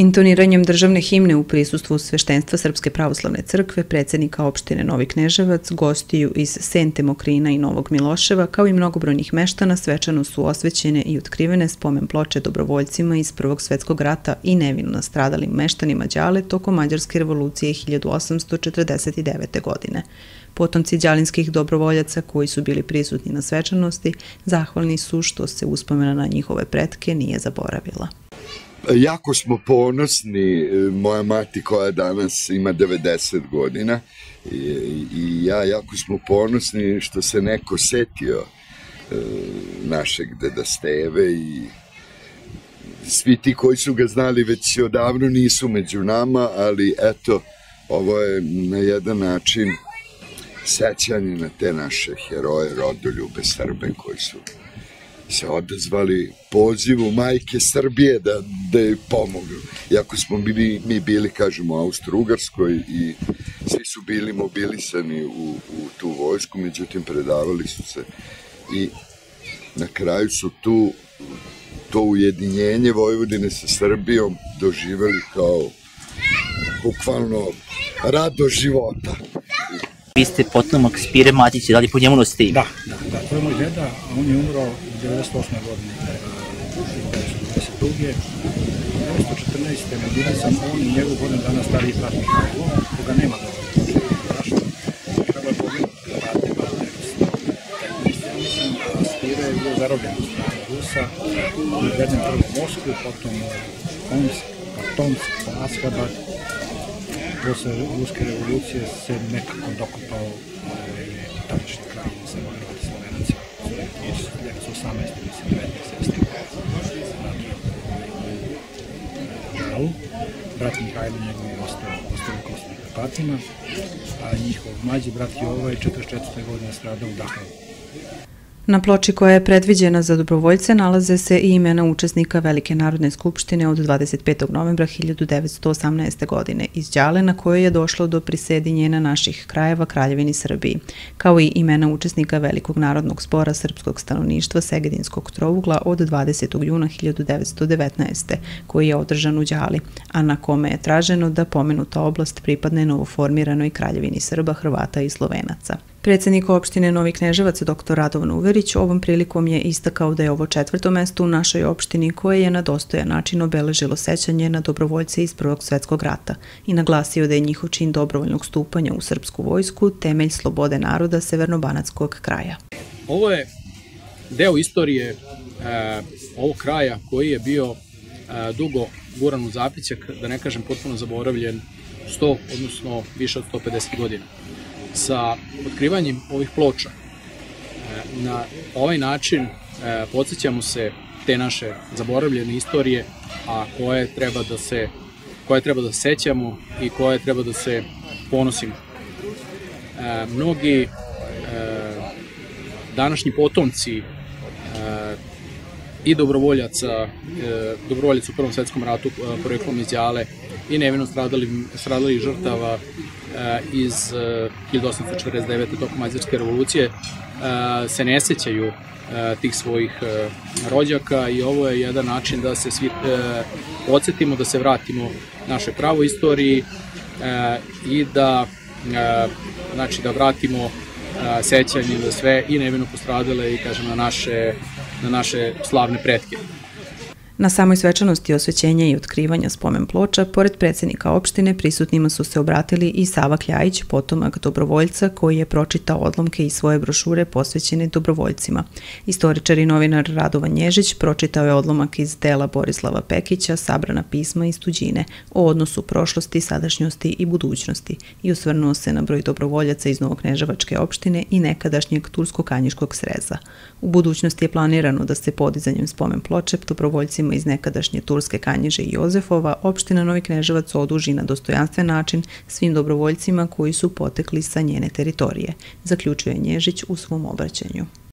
Intoniranjem državne himne u prisustvu sveštenstva Srpske pravoslavne crkve, predsednika opštine Novi Kneževac, gostiju iz Sente Mokrina i Novog Miloševa, kao i mnogobrojnih meštana, svečano su osvećene i otkrivene spomen ploče dobrovoljcima iz Prvog svetskog rata i nevinno nastradalim meštanima Đale tokom Mađarske revolucije 1849. godine. Potomci đalinskih dobrovoljaca koji su bili prisutni na svečanosti, zahvalni su što se uspomena na njihove pretke nije zaboravila. Jako smo ponosni, e, moja mati koja danas ima 90 godina i, ja jako smo ponosni što se neko setio e, našeg deda Steve i svi ti koji su ga znali već odavno nisu među nama, ali eto, ovo je na jedan način sećanje na te naše heroje, rodoljube Srbe koji su se odazvali pozivu majke Srbije da, da je pomogli. Iako smo bili, mi bili, kažemo, u Austro-Ugarskoj i svi su bili mobilisani u, u tu vojsku, međutim predavali su se i na kraju su tu to ujedinjenje Vojvodine sa Srbijom doživeli kao bukvalno rado života. Vi ste potomak Spire Matića, da li po njemu nosite ime? Da, da, da, to je moj deda, a on je umro 98. godine, 1992. 1914. Medina sam on i njegov godin dana stariji brat Mihajlo, koga nema dovoljno. Zašto? Treba poginuti Hrvatima, ja mislim da Spire je bio zarobljen u strane Rusa, odveden prvo u Moskvu, potom u Omsk, pa Tomsk, posle Ruske revolucije se nekako dokopao ovaj, tadašnji kraj sa mislim 19. Dalu. Brat Mihajlo njegov je ostao, ostao u Kosovim Karpatima, a njihov mlađi brat Jova je 44. godine stradao u Dahau. Na ploči koja je predviđena za dobrovoljce nalaze se i imena učesnika Velike narodne skupštine od 25. novembra 1918. godine iz Đale na kojoj je došlo do prisedinjena naših krajeva Kraljevini Srbiji, kao i imena učesnika Velikog narodnog spora srpskog stanovništva Segedinskog trougla od 20. juna 1919. koji je održan u Đali, a na kome je traženo da pomenuta oblast pripadne novoformiranoj Kraljevini Srba, Hrvata i Slovenaca. Predsednik opštine Novi Kneževac, dr. Radovan Uverić, ovom prilikom je istakao da je ovo četvrto mesto u našoj opštini koje je na dostojan način obeležilo sećanje na dobrovoljce iz Prvog svetskog rata i naglasio da je njihov čin dobrovoljnog stupanja u srpsku vojsku temelj slobode naroda severnobanatskog kraja. Ovo je deo istorije e, ovog kraja koji je bio e, dugo guran u zapićak, da ne kažem potpuno zaboravljen 100, odnosno više od 150 godina sa otkrivanjem ovih ploča. E, na ovaj način e, podsjećamo se te naše zaboravljene istorije, a koje treba da se koje treba da sećamo i koje treba da se ponosimo. E, mnogi današnji potomci i dobrovoljaca, dobrovoljaca u Prvom svetskom ratu projeklom iz Jale i nevino stradali, stradali žrtava iz 1849. Eh, tokom Mađarske revolucije se ne sećaju tih svojih rođaka i ovo je jedan način da se svi podsjetimo, da se vratimo našoj pravoj istoriji i da znači da vratimo sećanje za sve i nevino postradale i kažem na naše na naše slavne pretke. Na samoj svečanosti osvećenja i otkrivanja spomen ploča, pored predsednika opštine, prisutnima su se obratili i Sava Kljajić, potomak dobrovoljca, koji je pročitao odlomke i svoje brošure posvećene dobrovoljcima. Istoričar i novinar Radovan Nježić pročitao je odlomak iz dela Borislava Pekića, sabrana pisma iz tuđine, o odnosu prošlosti, sadašnjosti i budućnosti i usvrnuo se na broj dobrovoljaca iz Novokneževačke opštine i nekadašnjeg Tursko-Kanjiškog sreza. U budućnosti je planirano da se podizanjem spomen ploče dobrovoljcima iz nekadašnje Turske Kanjiže i Jozefova, opština Novi Kneževac oduži na dostojanstven način svim dobrovoljcima koji su potekli sa njene teritorije, zaključuje Nježić u svom obraćanju.